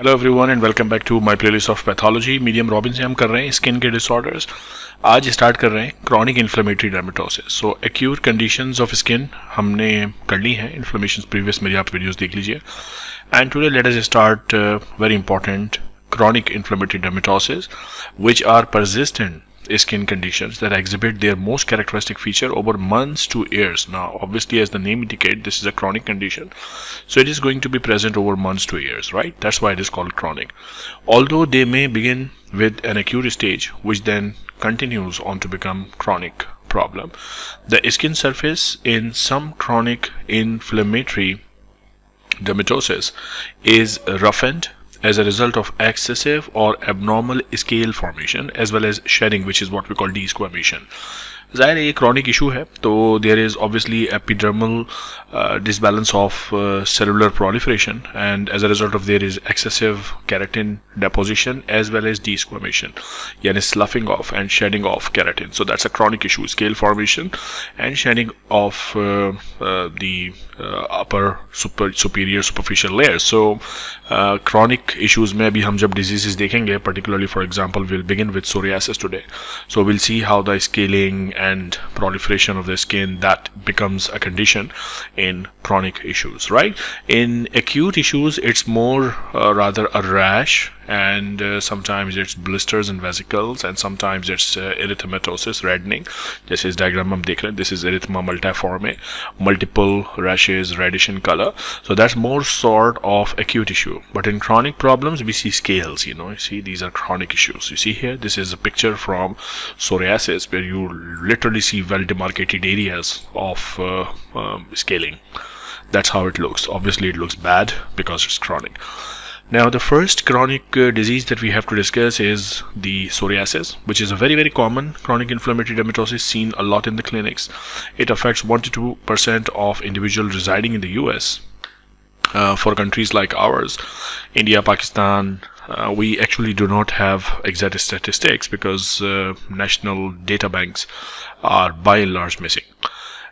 Hello everyone and welcome back to my playlist of pathology medium Robin से हम कर रहे हैं स्किन के डिसऑर्डर्स आज स्टार्ट कर रहे हैं chronic inflammatory dermatosis so acute conditions of skin हमने कर ली हैं. इन्फ्लेमेशन प्रीवियस मेरी आप वीडियोस देख लीजिए. And today let us start very important chronic inflammatory dermatosis which are persistent skin conditions that exhibit their most characteristic feature over months to years. Now, obviously, as the name indicates, this is a chronic condition. So it is going to be present over months to years, right? That's why it is called chronic. Although they may begin with an acute stage, which then continues on to become chronic problem. The skin surface in some chronic inflammatory dermatosis is roughened as a result of excessive or abnormal scale formation as well as shedding which is what we call desquamation ज़ाहिर है ये chronic issue है तो there is obviously epidermal disbalance of cellular proliferation and as a result of there is excessive keratin deposition as well as desquamation yani sloughing off and shedding off keratin so that's a chronic issue scale formation and shedding of uh, uh, the uh, upper super superior superficial layers so uh, chronic issues में अभी हम जब diseases देखेंगे particularly for example we'll begin with psoriasis today so we'll see how the scaling and proliferation of the skin that becomes a condition in chronic issues right? In acute issues it's more uh, rather a rash and uh, sometimes it's blisters and vesicles and sometimes it's uh, erythematosis reddening this is diagram हम देख this is erythema multiforme multiple rashes reddish in color so that's more sort of acute issue but in chronic problems we see scales you know you see these are chronic issues you see here this is a picture from psoriasis where you literally see well demarcated areas of uh, um, scaling that's how it looks obviously it looks bad because it's chronic now the first chronic uh, disease that we have to discuss is the psoriasis which is a very very common chronic inflammatory dermatosis seen a lot in the clinics. It affects 1 to 2% of individuals residing in the US. Uh, for countries like ours, India, Pakistan, uh, we actually do not have exact statistics because uh, national data banks are by and large missing.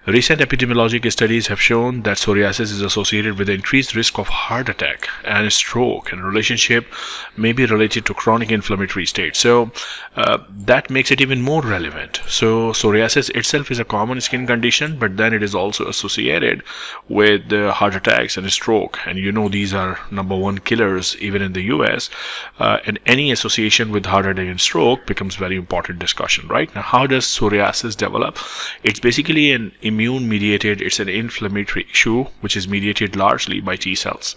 Recent epidemiologic studies have shown that psoriasis is associated with increased risk of heart attack and stroke and relationship may be related to chronic inflammatory state. So uh, that makes it even more relevant. So psoriasis itself is a common skin condition, but then it is also associated with uh, heart attacks and stroke. And you know these are number one killers even in the US. Uh, and any association with heart attack and stroke becomes very important discussion, right? Now, how does psoriasis develop? It's basically an immune mediated it's an inflammatory issue which is mediated largely by T cells.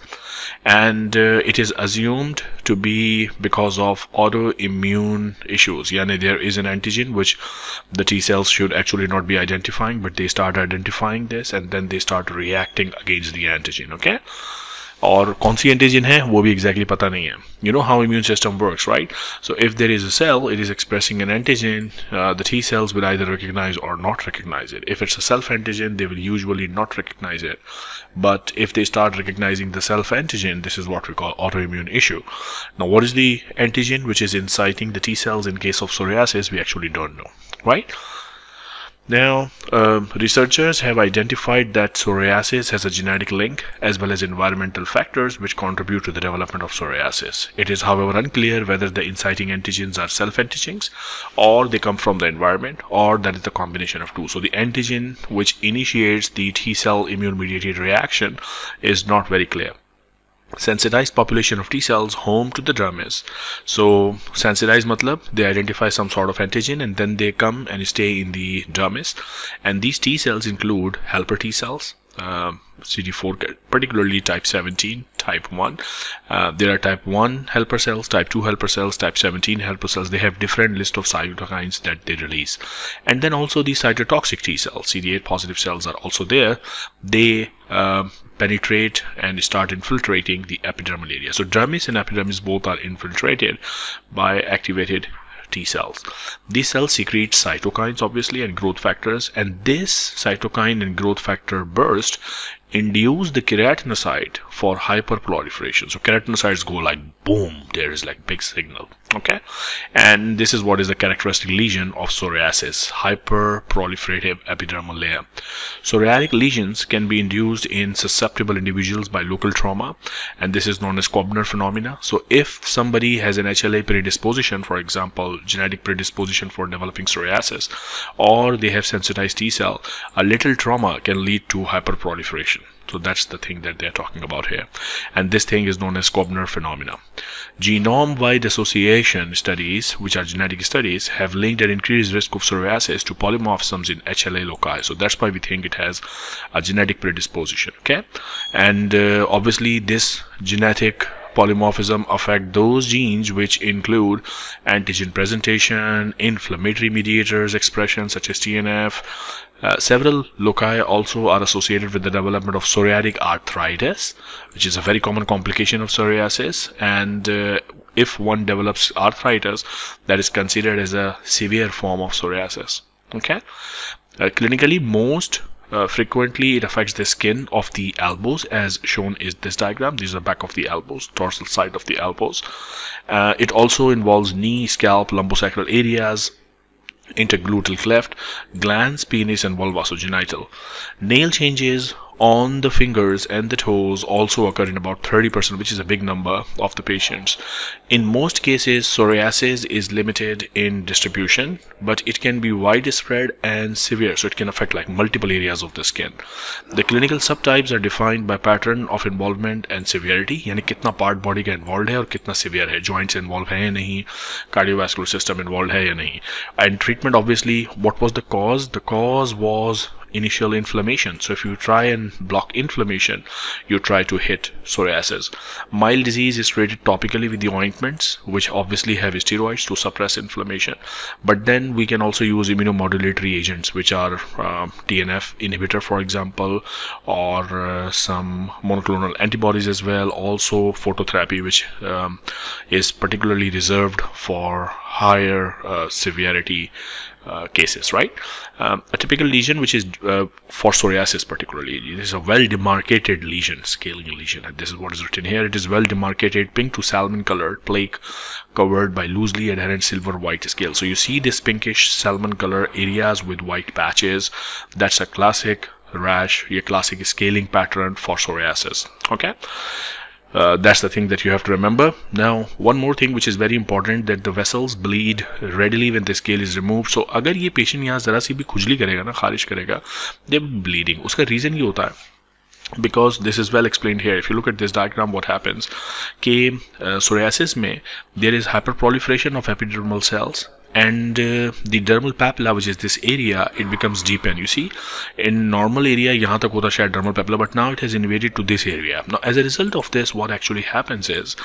And uh, it is assumed to be because of autoimmune issues. Yani there is an antigen which the T cells should actually not be identifying but they start identifying this and then they start reacting against the antigen okay और कौन सी antigen है वो भी exactly exactly पता नहीं है you know how immune system works right so if there is a cell it is expressing an antigen uh, the T cells will either recognize or not recognize it if it's a self antigen they will usually not recognize it but if they start recognizing the self antigen this is what we call autoimmune issue now what is the antigen which is inciting the T cells in case of psoriasis we actually don't know right Now, um, researchers have identified that psoriasis has a genetic link as well as environmental factors which contribute to the development of psoriasis. It is, however, unclear whether the inciting antigens are self-antigens or they come from the environment or that is a combination of two. So the antigen which initiates the T cell immune mediated reaction is not very clear sensitized population of T cells home to the dermis. So sensitized matlab they identify some sort of antigen and then they come and stay in the dermis. And these T cells include helper T cells, uh, CD4, particularly type 17, type 1. Uh, there are type 1 helper cells, type 2 helper cells, type 17 helper cells. They have different list of cytokines that they release. And then also the cytotoxic T cells, CD8 positive cells are also there. They uh, penetrate and start infiltrating the epidermal area. So dermis and epidermis both are infiltrated by activated T cells. These cells secrete cytokines obviously and growth factors and this cytokine and growth factor burst induce the keratinocyte for hyperproliferation. So keratinocytes go like boom there is like big signal okay? And this is what is the characteristic lesion of psoriasis hyperproliferative epidermal layer. Psoriatic lesions can be induced in susceptible individuals by local trauma and this is known as Koebner phenomena. So if somebody has an HLA predisposition for example genetic predisposition for developing psoriasis or they have sensitized T cell a little trauma can lead to hyperproliferation so that's the thing that they're talking about here. And this thing is known as Koebner phenomena. Genome-wide association studies, which are genetic studies, have linked an increased risk of psoriasis to polymorphisms in HLA loci. So that's why we think it has a genetic predisposition. Okay. And uh, obviously this genetic polymorphism affect those genes which include antigen presentation, inflammatory mediators expression such as TNF, uh, several loci also are associated with the development of psoriatic arthritis, which is a very common complication of psoriasis. And uh, if one develops arthritis, that is considered as a severe form of psoriasis. Okay. Uh, clinically, most uh, frequently it affects the skin of the elbows as shown is this diagram these are back of the elbows dorsal side of the elbows uh, it also involves knee scalp lumbosacral areas intergluteal cleft, glans penis and vulvosogenital. Nail changes on the fingers and the toes also occur in about 30% which is a big number of the patients. In most cases psoriasis is limited in distribution but it can be widespread and severe so it can affect like multiple areas of the skin. The clinical subtypes are defined by pattern of involvement and severity यानी कितना part body का involved है और कितना severe है joints involved है या नहीं cardiovascular system involved है या नहीं and treatment obviously what was the cause the cause was initial inflammation. So if you try and block inflammation, you try to hit psoriasis. Mild disease is treated topically with the ointments, which obviously have steroids to suppress inflammation. But then we can also use immunomodulatory agents, which are uh, TNF inhibitor, for example, or uh, some monoclonal antibodies as well. Also phototherapy, which um, is particularly reserved for higher uh, severity uh, cases, right? Um, a typical lesion, which is uh, for psoriasis particularly, it is a well demarcated lesion, scaling lesion. And this is what is written here. It is well demarcated, pink to salmon colored plaque covered by loosely adherent silver white scale. So you see this pinkish salmon color areas with white patches. That's a classic rash, a classic scaling pattern for psoriasis. Okay. Uh, that's the thing that you have to remember now one more thing which is very important that the vessels bleed readily when the scale is removed so अगर ये patient यहाँ ज़रा सी भी खुजली करेगा ना खारिश करेगा दे bleeding उसका रीज़न ये होता है because this is well explained here if you look at this diagram what happens कि uh, psoriasis में there is hyperproliferation of epidermal cells and uh, the dermal papilla which is this area it becomes deepened you see. In normal area yahan tak hota shayad dermal papilla but now it has invaded to this area. Now as a result of this what actually happens is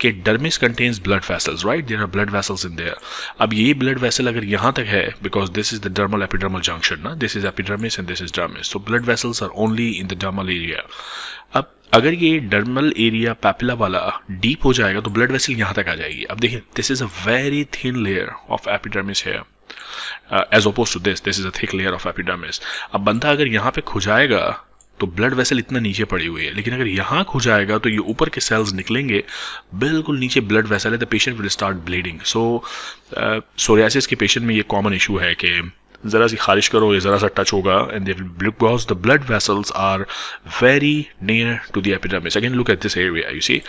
that dermis contains blood vessels right? There are blood vessels in there. Ab ye blood vessel agar yahan tak hai because this is the dermal epidermal junction na? This is epidermis and this is dermis. So blood vessels are only in the dermal area. अब अगर ये dermal area papilla वाला deep हो जाएगा तो blood vessel यहाँ तक आ जाएगी। अब देखिए this is a very thin layer of epidermis here as oppose to this this is a thick layer of epidermis अब बंदा अगर यहाँ पे खुजाएगा तो ब्लड वेसल इतना नीचे पड़ी हुई है। लेकिन अगर यहाँ खुजाएगा तो ये ऊपर के सेल्स निकलेंगे, बिल्कुल नीचे ब्लड वेसल है the patient will start bleeding so psoriasis के पेशेंट में ये कॉमन इशू है कि ज़रा सी खारिश करो, ये ज़रा सा टच होगा and they because the blood vessels are very near to the epidermis again look at this area you see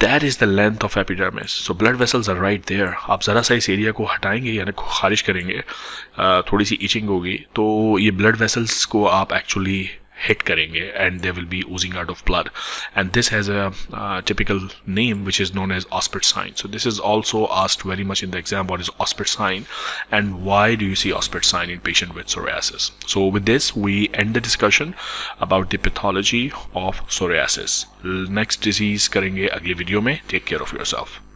that is the length of epidermis so blood vessels are right there आप ज़रा सा इस area को हटाएँगे, यानी खारिश करेंगे थोड़ी सी etching होगी तो ये ब्लड वेसल्स को आप एक्चुअली हिट करेंगे and they will be oozing out of blood and this has a typical name which is known as Auspitz sign so this is also asked very much in the exam what is Auspitz sign and why do you see Auspitz sign in patient with psoriasis so with this we end the discussion about the pathology of psoriasis next disease करेंगे अगले video में take care of your self